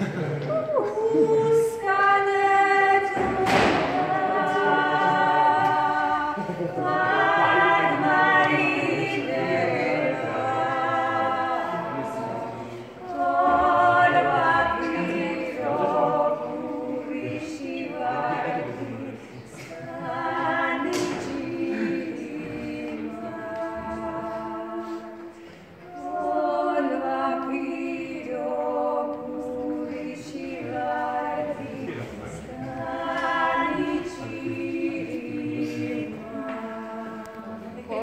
Сканет,